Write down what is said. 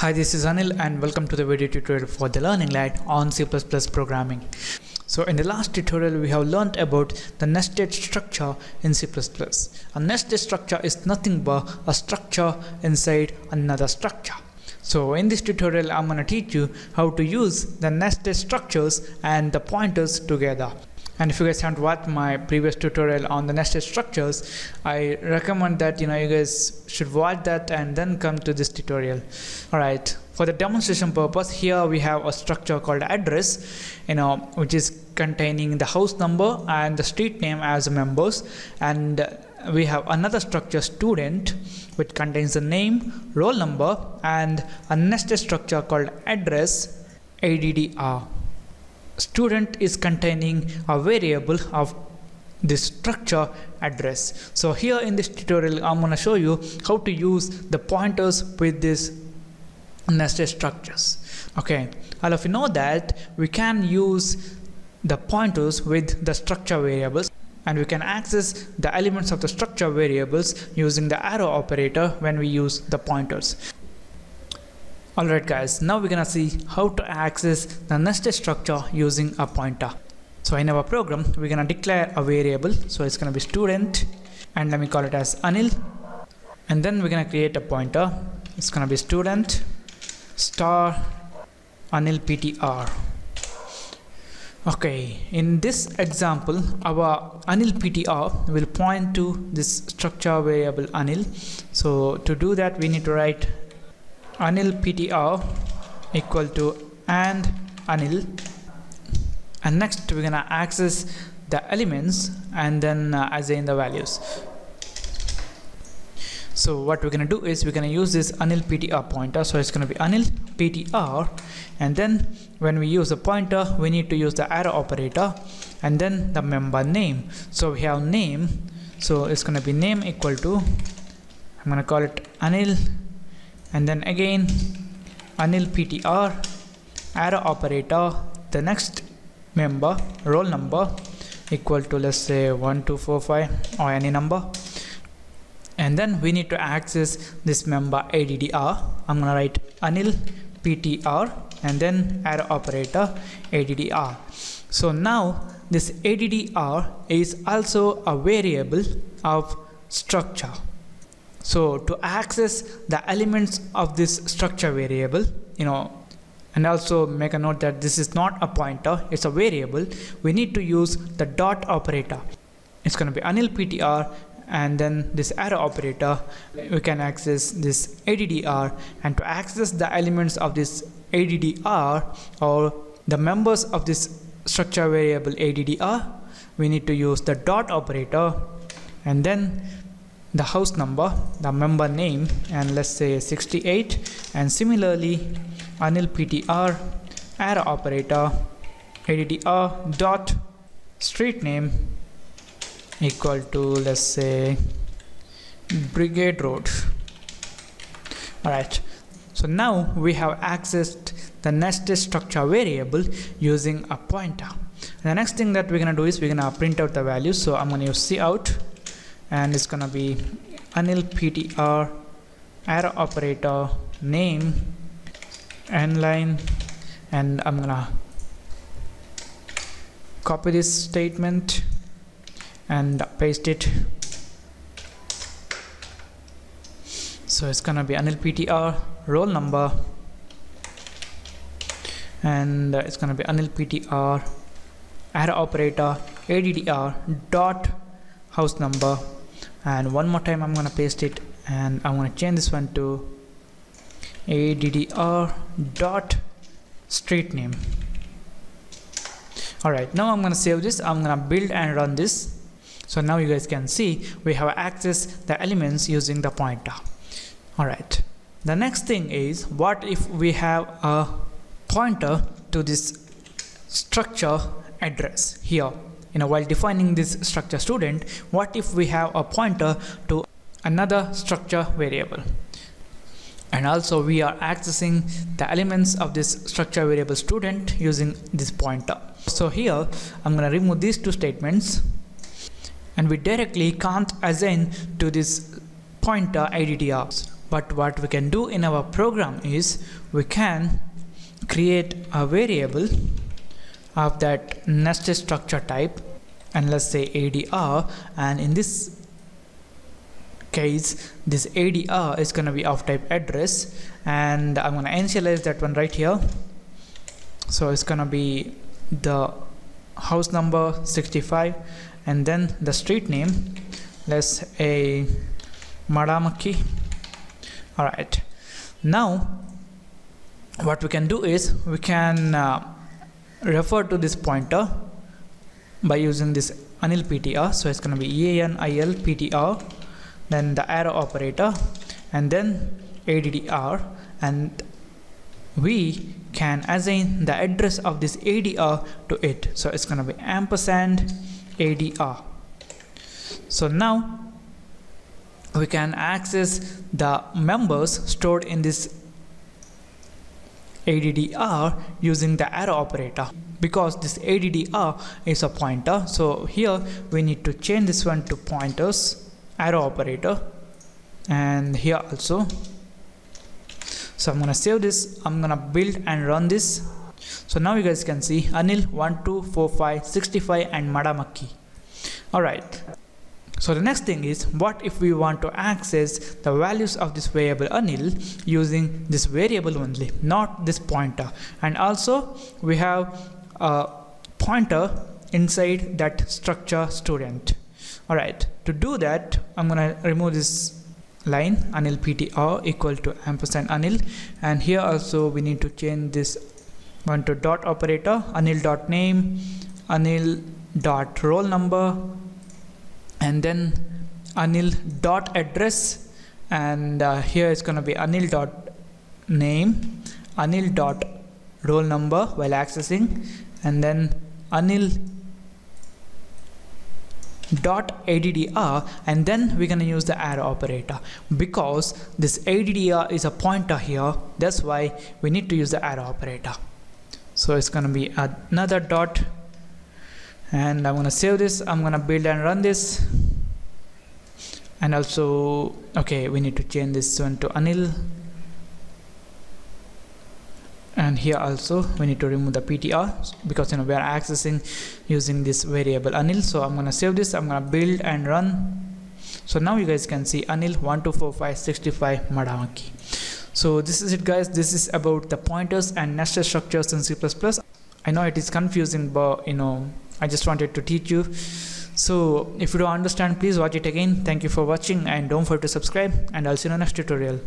Hi, this is Anil and welcome to the video tutorial for the LearningLad on C++ programming. So in the last tutorial we have learned about the nested structure in C++. A nested structure is nothing but a structure inside another structure. So in this tutorial I'm going to teach you how to use the nested structures and the pointers together and if you guys haven't watched my previous tutorial on the nested structures I recommend that you know you guys should watch that and then come to this tutorial. Alright for the demonstration purpose here we have a structure called address you know which is containing the house number and the street name as members. And we have another structure student which contains the name roll number and a nested structure called address addr student is containing a variable of this structure address. So here in this tutorial i'm going to show you how to use the pointers with this nested structures. Okay. All of you know that we can use the pointers with the structure variables and we can access the elements of the structure variables using the arrow operator when we use the pointers Alright guys, now we're gonna see how to access the nested structure using a pointer. So in our program, we're gonna declare a variable. So it's gonna be student and let me call it as Anil. And then we're gonna create a pointer. It's gonna be student star Anil PTR. Okay, in this example, our Anil PTR will point to this structure variable Anil. So to do that, we need to write anil ptr equal to and anil. And next we're gonna access the elements and then uh, assign the values. So what we're gonna do is we're gonna use this anil ptr pointer. So it's gonna be anil ptr and then when we use the pointer we need to use the arrow operator and then the member name. So we have name. So it's gonna be name equal to I'm gonna call it anil and then again anil ptr arrow operator the next member roll number equal to let's say 1245 or any number. And then we need to access this member addr i'm gonna write anil ptr and then arrow operator addr so now this addr is also a variable of structure so to access the elements of this structure variable you know and also make a note that this is not a pointer it's a variable we need to use the dot operator. It's going to be anil ptr and then this arrow operator we can access this addr and to access the elements of this addr or the members of this structure variable addr we need to use the dot operator and then the house number the member name and let's say 68 and similarly anil ptr arrow operator addr dot street name equal to let's say brigade road. Alright. So now we have accessed the nested structure variable using a pointer. The next thing that we're gonna do is we're gonna print out the values so I'm gonna use cout and it's gonna be anil ptr arrow operator name end line and I'm gonna copy this statement and paste it. So it's gonna be anil ptr roll number and it's gonna be anil ptr arrow operator addr dot house number and one more time I'm gonna paste it and I'm gonna change this one to addr dot street name. Alright now I'm gonna save this. I'm gonna build and run this. So now you guys can see we have accessed the elements using the pointer. Alright the next thing is what if we have a pointer to this structure address here you know while defining this structure student what if we have a pointer to another structure variable? And also we are accessing the elements of this structure variable student using this pointer. So here I'm gonna remove these two statements and we directly can't assign to this pointer addr but what we can do in our program is we can create a variable of that nested structure type and let's say ADR and in this case this ADR is gonna be of type address and I'm gonna initialize that one right here. So it's gonna be the house number 65 and then the street name let's a Madamaki alright. Now what we can do is we can uh, refer to this pointer by using this anil ptr so it's going to be anil ptr then the arrow operator and then addr and we can assign the address of this ADR to it. So it's gonna be ampersand ADR so now we can access the members stored in this ADDR using the arrow operator because this ADDR is a pointer. So here we need to change this one to pointers arrow operator and here also. So I'm gonna save this. I'm gonna build and run this. So now you guys can see Anil 1245 65 and Madamaki. Alright so the next thing is what if we want to access the values of this variable Anil using this variable only not this pointer? And also we have a pointer inside that structure student. Alright to do that I'm gonna remove this line anil ptr equal to ampersand anil. And here also we need to change this one to dot operator anil dot name anil dot roll number and then anil dot address and uh, here it's going to be anil dot name anil dot roll number while accessing and then anil dot addr and then we're going to use the arrow operator. Because this addr is a pointer here that's why we need to use the arrow operator. So it's going to be another dot and I'm to save this I'm to build and run this. And also okay we need to change this one to Anil. And here also we need to remove the ptr because you know we are accessing using this variable anil. So i'm to save this i'm to build and run. So now you guys can see anil 124565 madamaki so this is it guys. This is about the pointers and nested structures in c++ i know it is confusing but you know i just wanted to teach you. So if you don't understand please watch it again. Thank you for watching and don't forget to subscribe. And i'll see you in the next tutorial